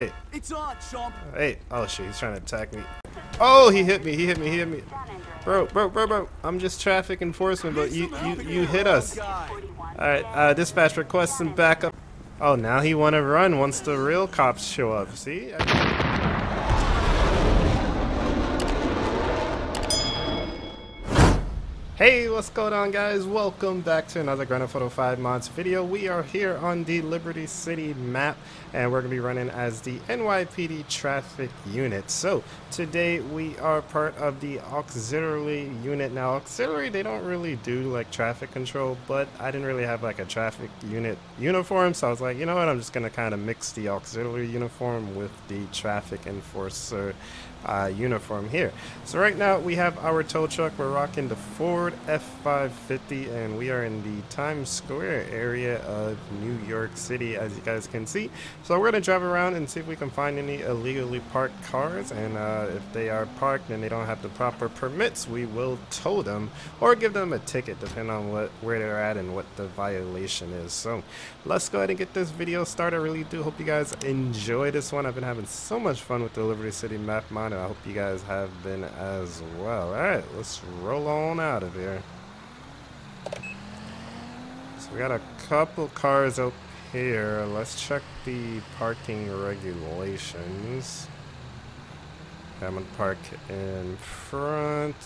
Hey. It's on, chump. Hey. Oh shit, he's trying to attack me. Oh, he hit me. He hit me. He hit me. Bro, bro, bro, bro. I'm just traffic enforcement, but you you you hit us. All right. Uh, dispatch request some backup. Oh, now he want to run once the real cops show up. See? Hey, what's going on guys? Welcome back to another Grand Theft Auto 5 Mods video. We are here on the Liberty City map and we're going to be running as the NYPD traffic unit. So, today we are part of the auxiliary unit. Now, auxiliary, they don't really do like traffic control, but I didn't really have like a traffic unit uniform, so I was like, you know what, I'm just going to kind of mix the auxiliary uniform with the traffic enforcer uh, uniform here. So right now we have our tow truck. We're rocking the Ford F550 and we are in the Times Square area of New York City as you guys can see. So we're going to drive around and see if we can find any illegally parked cars and uh, if they are parked and they don't have the proper permits we will tow them or give them a ticket depending on what where they're at and what the violation is. So let's go ahead and get this video started. I really do hope you guys enjoy this one. I've been having so much fun with the Liberty City map mod I hope you guys have been as well. Alright, let's roll on out of here. So we got a couple cars up here. Let's check the parking regulations. I'm gonna park in front.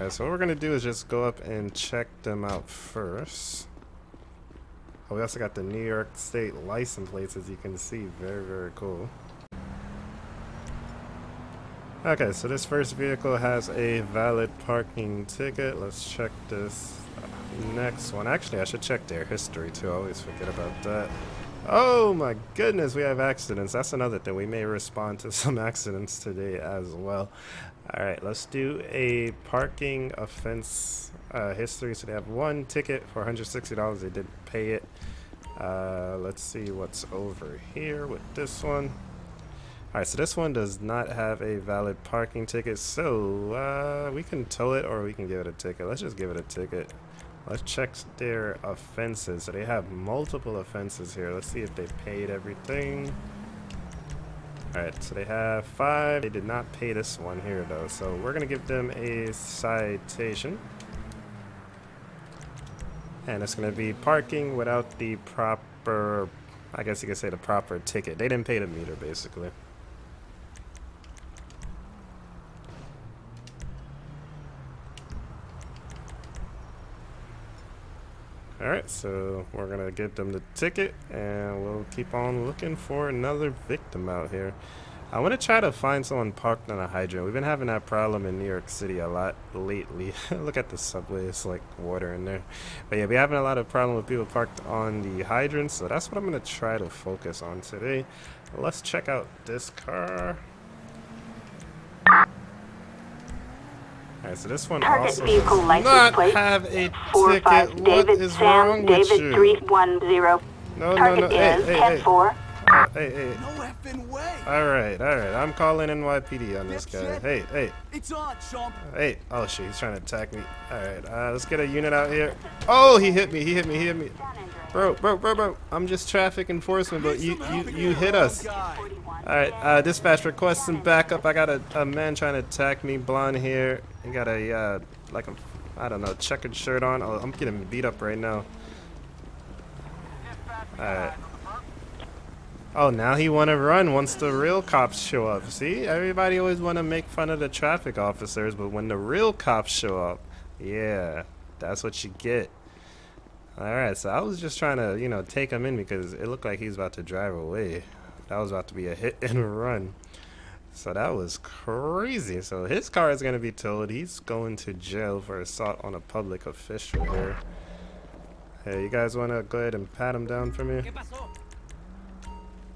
Okay, so what we're gonna do is just go up and check them out first. Oh, we also got the New York State license plates, as you can see. Very, very cool. Okay, so this first vehicle has a valid parking ticket. Let's check this next one. Actually, I should check their history too. I always forget about that. Oh my goodness, we have accidents. That's another thing. We may respond to some accidents today as well. All right, let's do a parking offense uh, history. So they have one ticket for $160. They didn't pay it. Uh, let's see what's over here with this one. Alright, so this one does not have a valid parking ticket, so uh, we can tow it or we can give it a ticket. Let's just give it a ticket. Let's check their offenses. So they have multiple offenses here. Let's see if they paid everything. Alright, so they have five. They did not pay this one here though, so we're going to give them a citation. And it's going to be parking without the proper, I guess you could say the proper ticket. They didn't pay the meter basically. Alright, so we're gonna give them the ticket and we'll keep on looking for another victim out here. I want to try to find someone parked on a hydrant. We've been having that problem in New York City a lot lately. Look at the subway, it's like water in there. But yeah, we're having a lot of problem with people parked on the hydrants, so that's what I'm going to try to focus on today. Let's check out this car. Alright, so this one Target also vehicle does license not plate have a Four ticket. five What David is Sam wrong with David you? three one zero. No, no, Target no. Hey, is hey, ten hey. four. Uh, hey, hey. Effing way. Alright, alright. I'm calling NYPD on this guy. Hey, hey, It's on, chump. hey. Oh shit, he's trying to attack me. Alright, uh, let's get a unit out here. Oh, he hit me, he hit me, he hit me. Bro, bro, bro, bro. I'm just traffic enforcement, but you, you, you hit us. Alright, uh, dispatch request some backup. I got a, a man trying to attack me, blonde hair. He got a, uh, like a, I don't know, checkered shirt on. Oh, I'm getting beat up right now. Alright. Oh, now he want to run once the real cops show up. See, everybody always want to make fun of the traffic officers, but when the real cops show up, yeah, that's what you get. Alright, so I was just trying to, you know, take him in because it looked like he's about to drive away. That was about to be a hit and run. So that was crazy. So his car is going to be towed. He's going to jail for assault on a public official here. Hey, you guys want to go ahead and pat him down for me?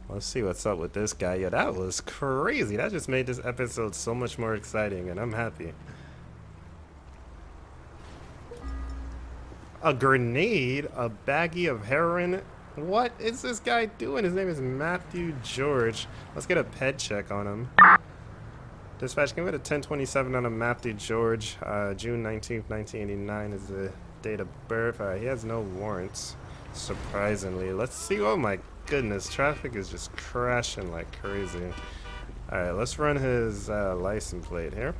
Let's see what's up with this guy. Yeah, that was crazy. That just made this episode so much more exciting, and I'm happy. A grenade? A baggie of heroin? What is this guy doing? His name is Matthew George. Let's get a ped check on him. Dispatch, can we get a 1027 on a Matthew George? Uh, June 19th, 1989 is the date of birth. Alright, he has no warrants, surprisingly. Let's see. Oh my goodness, traffic is just crashing like crazy. Alright, let's run his uh, license plate here.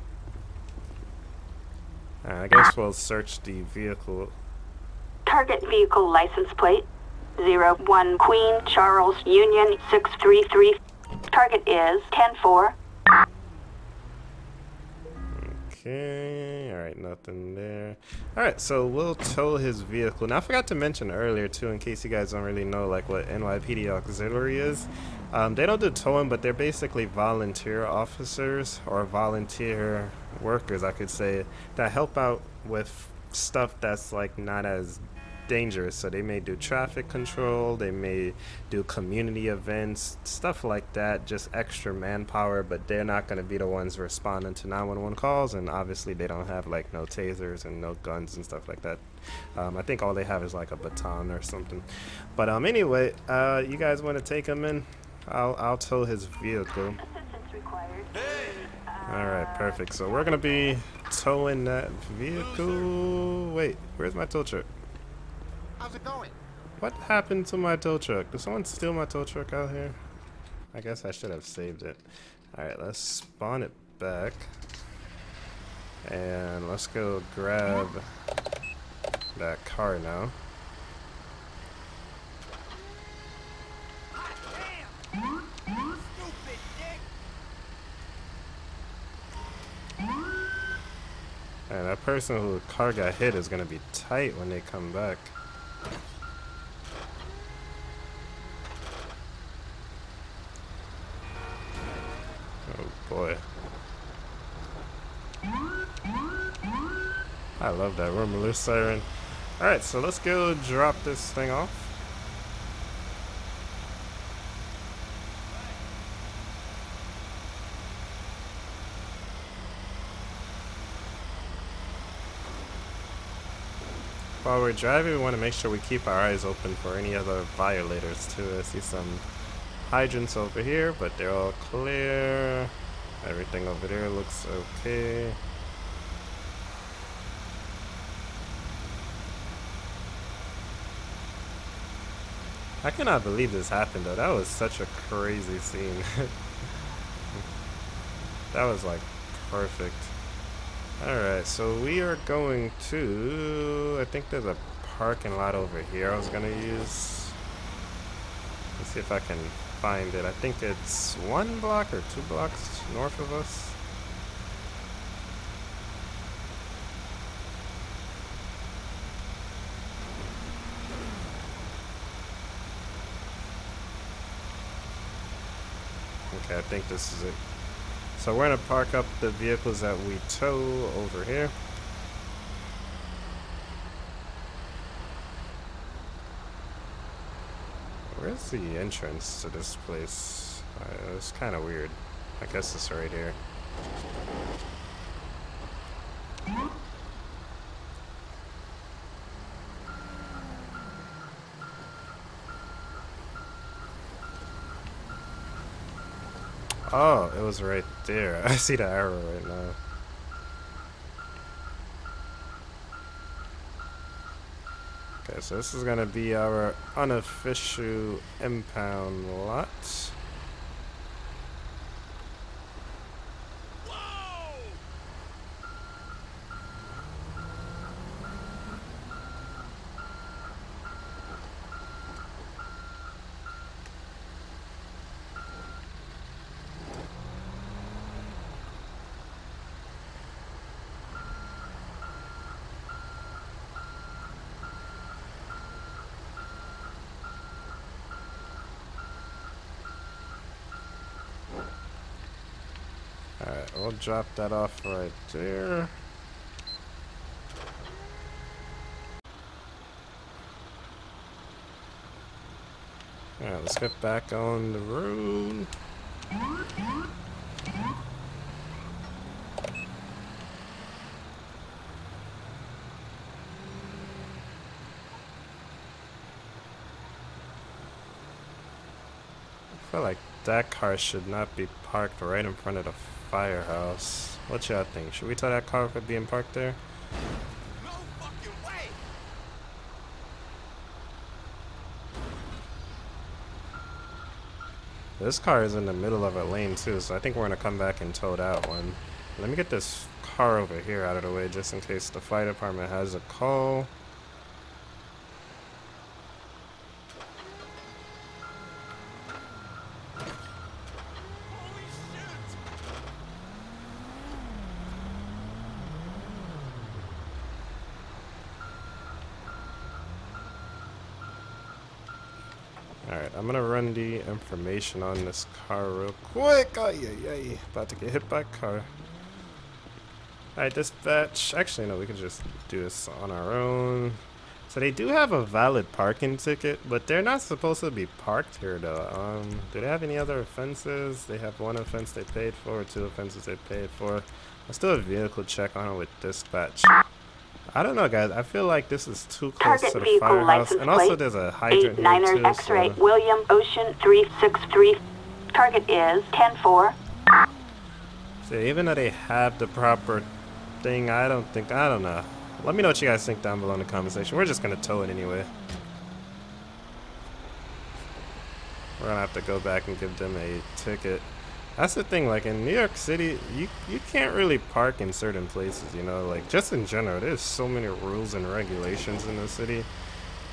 I guess we'll search the vehicle. Target vehicle license plate 01 Queen Charles Union 633. Target is 104. Okay, alright, nothing there. Alright, so we'll tow his vehicle. Now, I forgot to mention earlier, too, in case you guys don't really know, like, what NYPD Auxiliary is. Um, they don't do towing, but they're basically volunteer officers or volunteer workers, I could say, that help out with stuff that's, like, not as dangerous. So they may do traffic control, they may do community events, stuff like that, just extra manpower, but they're not going to be the ones responding to 911 calls. And obviously, they don't have like no tasers and no guns and stuff like that. Um, I think all they have is like a baton or something. But um, anyway, uh, you guys want to take him in? I'll, I'll tow his vehicle. All right, perfect. So we're gonna be towing that vehicle. Wait, where's my tow truck? How's it going? What happened to my tow truck? Did someone steal my tow truck out here? I guess I should have saved it. Alright, let's spawn it back. And let's go grab that car now. And that person who the car got hit is gonna be tight when they come back. Oh boy. I love that Romulus siren. Alright, so let's go drop this thing off. While we're driving, we want to make sure we keep our eyes open for any other violators too. I see some hydrants over here, but they're all clear. Everything over there looks okay. I cannot believe this happened though. That was such a crazy scene. that was like perfect. Alright, so we are going to... I think there's a parking lot over here I was going to use. Let's see if I can find it. I think it's one block or two blocks north of us. Okay, I think this is it. So we're gonna park up the vehicles that we tow over here. Where's the entrance to this place? Uh, it's kind of weird. I guess it's right here. Oh, it was right there. I see the arrow right now. Okay, so this is gonna be our unofficial impound lot. Whoa! We'll drop that off right there. Alright, let's get back on the road. I feel like that car should not be parked right in front of the firehouse. What y'all think? Should we tell that car for being parked there? No fucking way. This car is in the middle of a lane too, so I think we're gonna come back and tow that one. Let me get this car over here out of the way just in case the fire department has a call. Information on this car real quick. Oh, yeah, yeah. About to get hit by a car. Alright, dispatch. Actually, no, we can just do this on our own. So they do have a valid parking ticket, but they're not supposed to be parked here, though. Um, do they have any other offenses? They have one offense they paid for, two offenses they paid for. Let's do a vehicle check on it with dispatch. I don't know, guys. I feel like this is too close Target to the vehicle firehouse, license and also there's a hydrant Eight Niner too. X-ray so- William Ocean 363. Target is 10-4. So even though they have the proper thing, I don't think, I don't know. Let me know what you guys think down below in the comment section. We're just going to tow it anyway. We're going to have to go back and give them a ticket. That's the thing, like in New York City, you, you can't really park in certain places, you know, like just in general, there's so many rules and regulations in the city.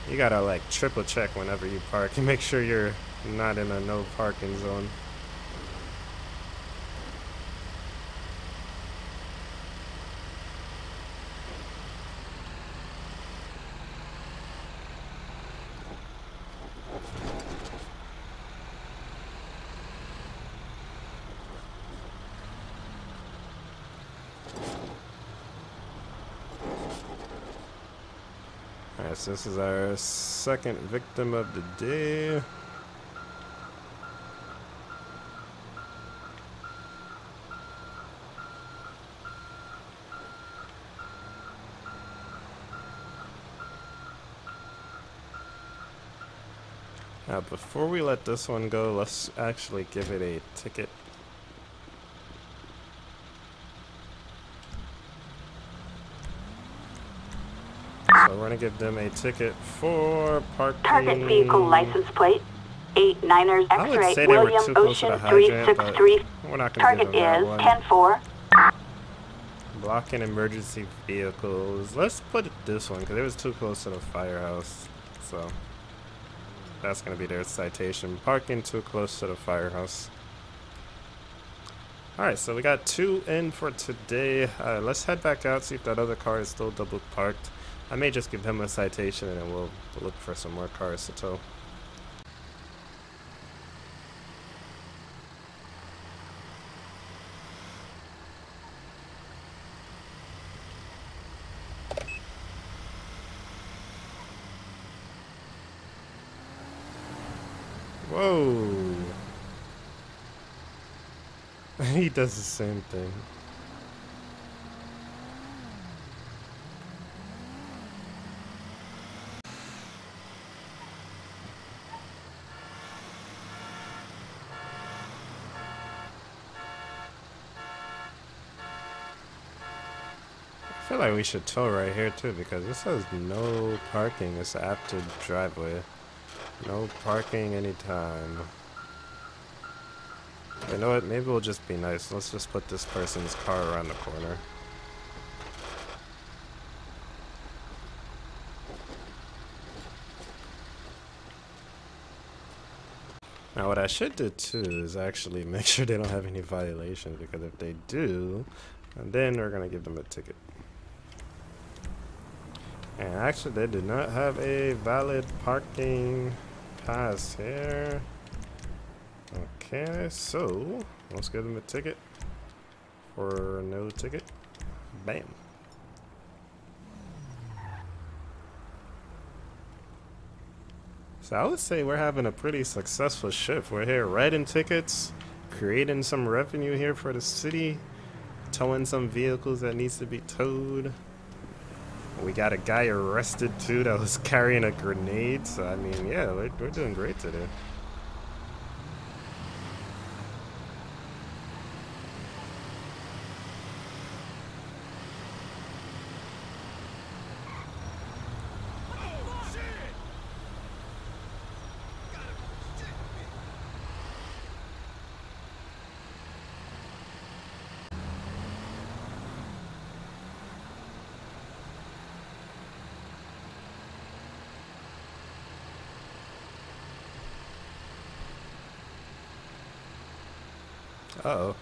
You gotta like triple check whenever you park and make sure you're not in a no parking zone. So this is our second victim of the day. Now, before we let this one go, let's actually give it a ticket. So we're gonna give them a ticket for parking. Target vehicle license plate. Eight Niners X-ray say they were William too close to Ocean hydrant, but 363. we're not gonna Target is that one. 10-4. Blocking emergency vehicles. Let's put it this one because it was too close to the firehouse. So that's gonna be their citation. Parking too close to the firehouse. Alright, so we got two in for today. Uh, let's head back out, see if that other car is still double parked. I may just give him a citation and we'll look for some more cars to tow. Whoa. he does the same thing. Like we should tow right here too because this says no parking. It's after driveway. No parking anytime. You know what? Maybe we'll just be nice. Let's just put this person's car around the corner. Now what I should do too is actually make sure they don't have any violations because if they do, and then we're gonna give them a ticket. And actually they do not have a valid parking pass here. Okay, so let's give them a ticket for no ticket. Bam. So I would say we're having a pretty successful shift. We're here writing tickets, creating some revenue here for the city, towing some vehicles that needs to be towed. We got a guy arrested too that was carrying a grenade. So I mean, yeah, we're, we're doing great today. Uh-oh.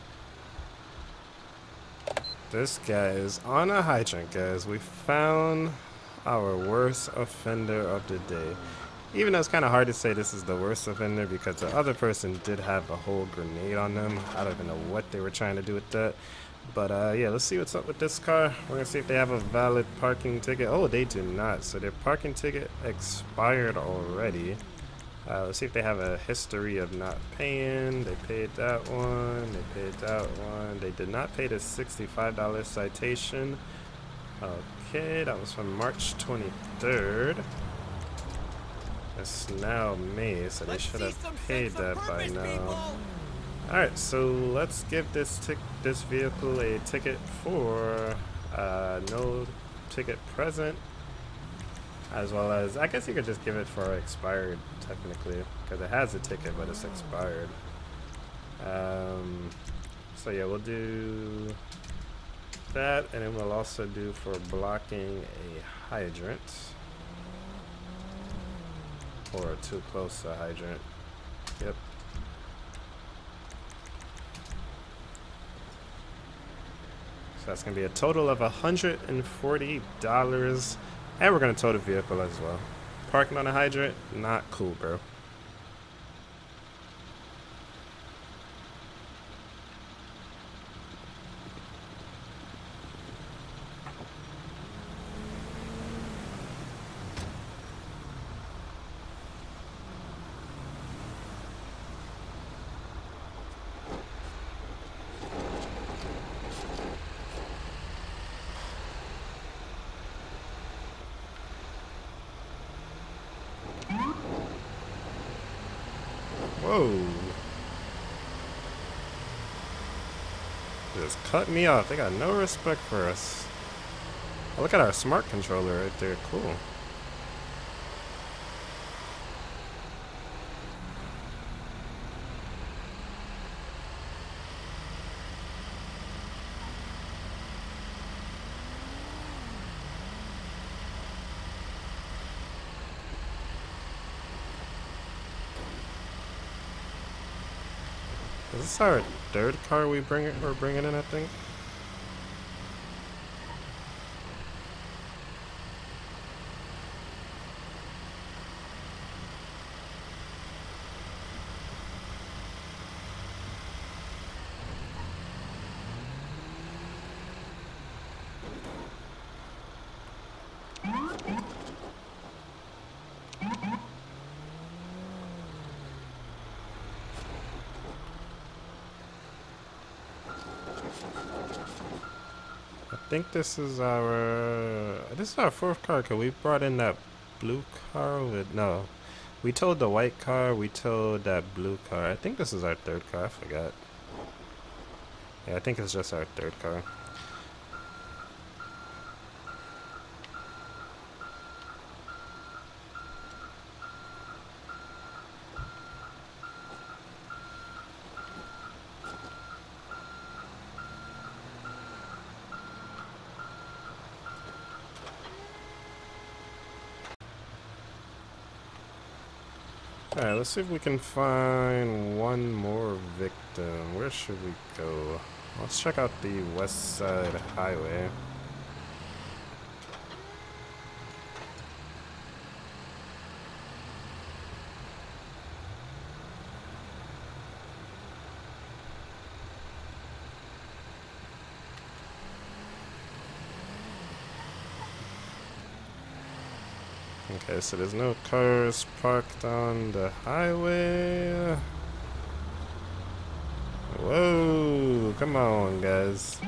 This guy is on a hydrant, guys. We found our worst offender of the day. Even though it's kind of hard to say this is the worst offender because the other person did have a whole grenade on them. I don't even know what they were trying to do with that. But uh, yeah, let's see what's up with this car. We're gonna see if they have a valid parking ticket. Oh, they do not. So their parking ticket expired already. Uh, let's see if they have a history of not paying. They paid that one. They paid that one. They did not pay the $65 citation. Okay, that was from March 23rd. It's now May, so they Let's should have paid that by now. people. Alright, so let's give this this vehicle a ticket for uh, no ticket present, as well as I guess you could just give it for expired technically, because it has a ticket but it's expired. Um, so yeah, we'll do that, and then we'll also do for blocking a hydrant or too close to a hydrant. Yep. So that's gonna be a total of $140. And we're gonna tow the vehicle as well. Parking on a hydrant, not cool, bro. Whoa. Just cut me off. They got no respect for us. Oh, look at our smart controller right there. Cool. Is this our third car we bring it we're bringing in? I think. Think this is our uh, this is our fourth car because we brought in that blue car with no. We towed the white car we towed that blue car. I think this is our third car I forgot. Yeah I think it's just our third car Alright, let's see if we can find one more victim. Where should we go? Let's check out the west side highway. Okay, so there's no cars parked on the highway. Whoa, come on, guys.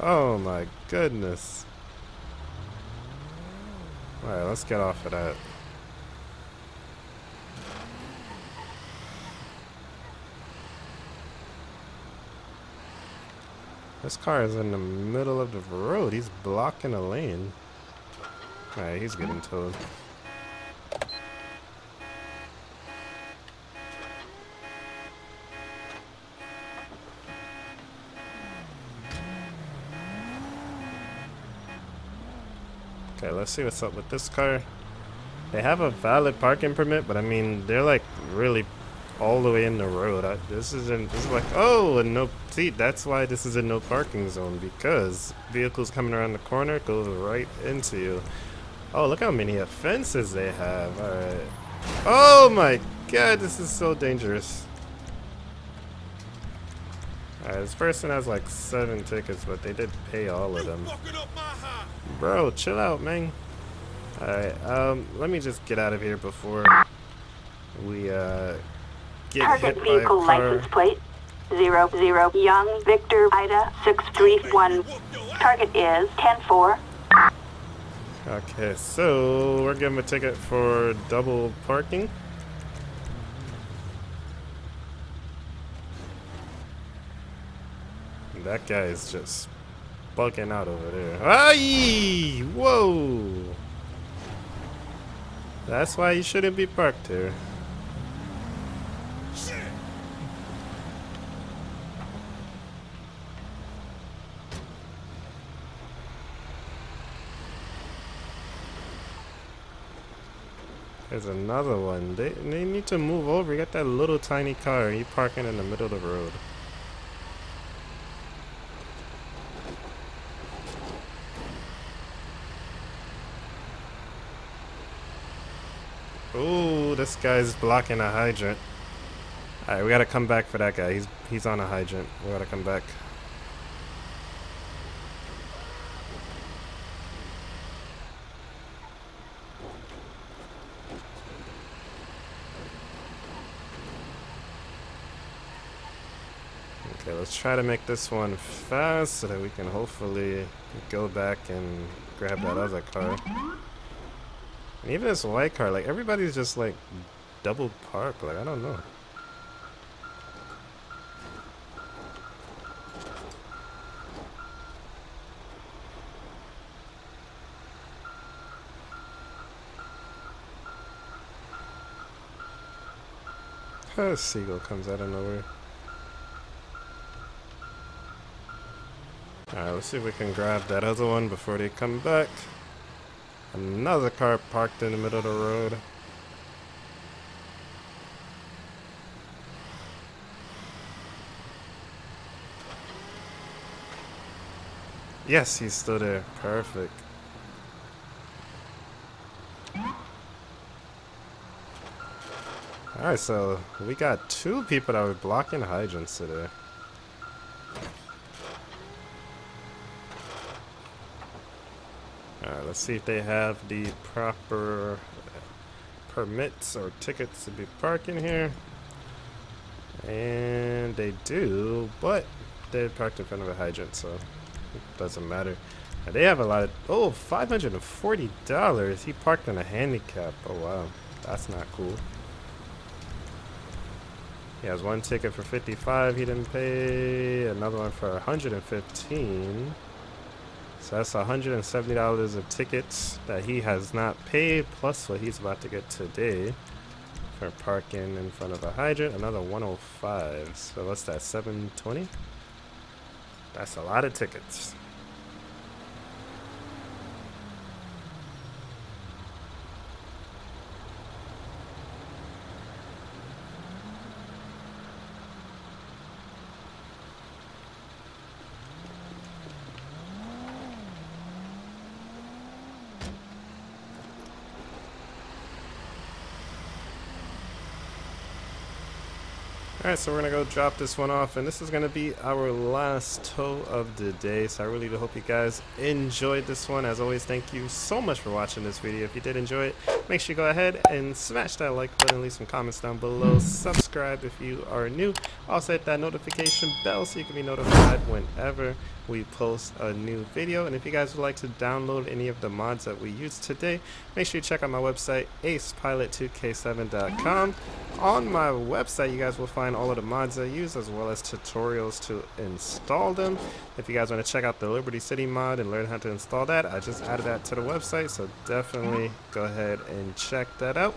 Oh my goodness. Alright, let's get off of that. This car is in the middle of the road. He's blocking a lane. Alright, he's getting towed. Okay, let's see what's up with this car. They have a valid parking permit, but I mean, they're like really all the way in the road. I, this isn't. This is like oh, and no. See, that's why this is a no parking zone because vehicles coming around the corner go right into you. Oh, look how many offenses they have. All right. Oh my God, this is so dangerous. Alright, this person has like seven tickets, but they did pay all of them. Bro, chill out, man. Alright, um, let me just get out of here before we, uh, get Target hit vehicle by a car. license plate zero zero Young Victor Ida six three one. Target is ten four. Okay, so we're giving a ticket for double parking. That guy is just bugging out over there. Aye! Whoa! That's why you shouldn't be parked here. There's another one. They, they need to move over. You got that little tiny car and you parking in the middle of the road. Ooh, this guy's blocking a hydrant. Alright, we gotta come back for that guy. He's he's on a hydrant. We gotta come back. Okay, let's try to make this one fast so that we can hopefully go back and grab that other car. And even this white car, like everybody's just like double parked. Like I don't know. A seagull comes out of nowhere. Alright, let's see if we can grab that other one before they come back. Another car parked in the middle of the road. Yes, he's still there. Perfect. Alright, so we got two people that were blocking hydrants today. Alright, let's see if they have the proper uh, permits or tickets to be parking here. And they do, but they parked in front of a hydrant, so it doesn't matter. They have a lot of, oh, $540. He parked in a handicap. Oh, wow. That's not cool. He has one ticket for 55 he didn't pay, another one for 115 so that's $170 of tickets that he has not paid, plus what he's about to get today for parking in front of a hydrant. Another 105. So what's that, 720? That's a lot of tickets. Alright, so we're going to go drop this one off, and this is going to be our last tow of the day, so I really do hope you guys enjoyed this one. As always, thank you so much for watching this video. If you did enjoy it, make sure you go ahead and smash that like button, leave some comments down below, subscribe if you are new, also hit that notification bell so you can be notified whenever we post a new video. And if you guys would like to download any of the mods that we used today, make sure you check out my website, acepilot2k7.com. On my website, you guys will find all of the mods I use as well as tutorials to install them. If you guys want to check out the Liberty City mod and learn how to install that, I just added that to the website, so definitely go ahead and check that out.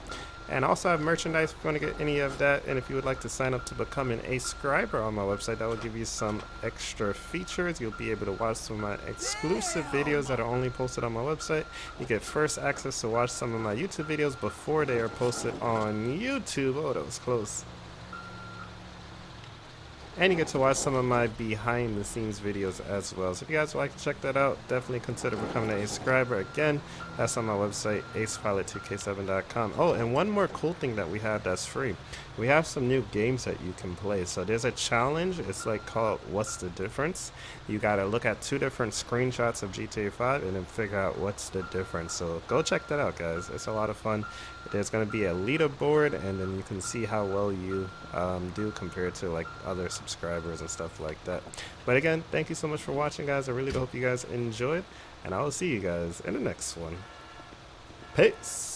And also have merchandise if you want to get any of that. And if you would like to sign up to become an A-scriber on my website, that will give you some extra features. You'll be able to watch some of my exclusive videos that are only posted on my website. You get first access to watch some of my YouTube videos before they are posted on YouTube. Oh, that was close. And you get to watch some of my behind the scenes videos as well. So if you guys would like to check that out, definitely consider becoming a subscriber. Again, that's on my website, acepilot2k7.com. Oh, and one more cool thing that we have that's free. We have some new games that you can play. So there's a challenge. It's like called What's the Difference? You got to look at two different screenshots of GTA 5 and then figure out what's the difference. So go check that out, guys. It's a lot of fun. There's going to be a leaderboard, and then you can see how well you um, do compared to like other subscribers and stuff like that. But again, thank you so much for watching, guys. I really hope you guys enjoyed, and I will see you guys in the next one. Peace.